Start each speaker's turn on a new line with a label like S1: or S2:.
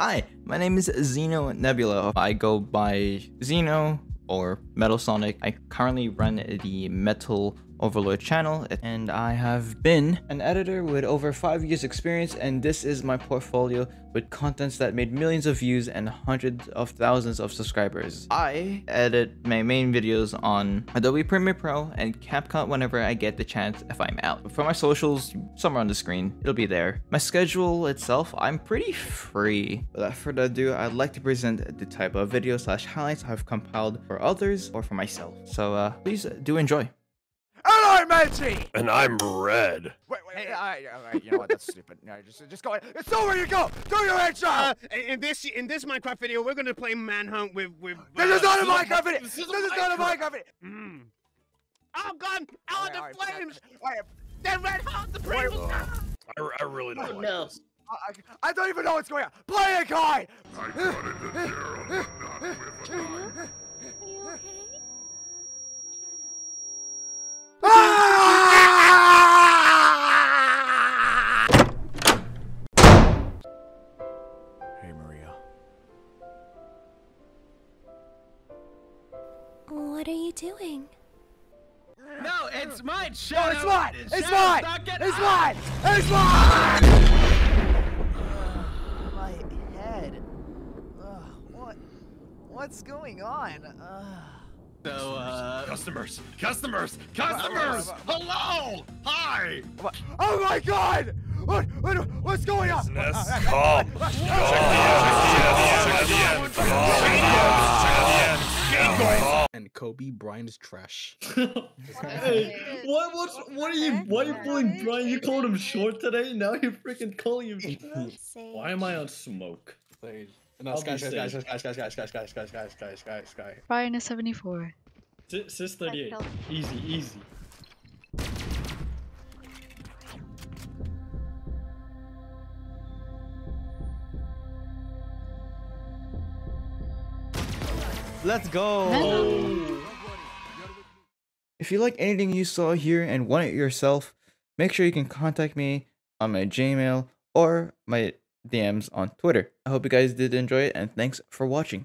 S1: Hi, my name is Xeno Nebula. I go by Xeno or Metal Sonic. I currently run the Metal Overlord channel and I have been an editor with over 5 years experience and this is my portfolio with contents that made millions of views and hundreds of thousands of subscribers. I edit my main videos on Adobe Premiere Pro and CapCut whenever I get the chance if I'm out. For my socials, somewhere on the screen, it'll be there. My schedule itself, I'm pretty free. Without further ado, I'd like to present the type of video slash highlights I've compiled for others or for myself. So uh, please do enjoy.
S2: And I'm Edgy!
S3: And I'm red.
S2: Wait, wait, hey, all right, all right, you know what, that's stupid. No, just, just go, it's over, you go! Do your headshot.
S4: Uh, in this in this Minecraft video, we're gonna play Manhunt with with.
S2: this
S4: uh,
S2: is not a
S4: Minecraft.
S2: Minecraft video! This is not a Minecraft video!
S4: Mm. Oh God! Out
S2: of
S4: the
S2: alright,
S4: flames!
S2: alright,
S4: They're red hot. The flames.
S2: Wait,
S3: I, I really don't
S4: Oh,
S3: like
S4: no.
S3: this.
S2: I, I, I don't even know what's going on! Play it, Kai!
S5: I got in
S6: doing?
S4: No, it's mine.
S2: No,
S4: Shut
S2: it's
S4: up.
S2: mine! It's
S4: up.
S2: mine!
S4: Stop getting-
S2: It's mine! It's mine!
S7: my head. Ugh, what? What's going on? Ugh.
S4: So, uh,
S3: Customers, customers, customers! Hello! Hi!
S2: Oh my god! What, what, what's going on?
S3: Business
S2: Uh,
S8: and Kobe Bryant's trash.
S9: Hey, what? What's what are you? Why are you bullying Brian? You called him short today. Now you're freaking calling him. Why am I on smoke?
S8: No,
S9: I'll
S8: guys,
S9: be
S8: guys,
S9: safe.
S8: guys, guys, guys, guys, guys, guys, guys, guys, guys, guys.
S6: Brian is 74.
S9: Sis, sis 38. Easy, easy.
S1: Let's go! If you like anything you saw here and want it yourself, make sure you can contact me on my Gmail or my DMs on Twitter. I hope you guys did enjoy it and thanks for watching.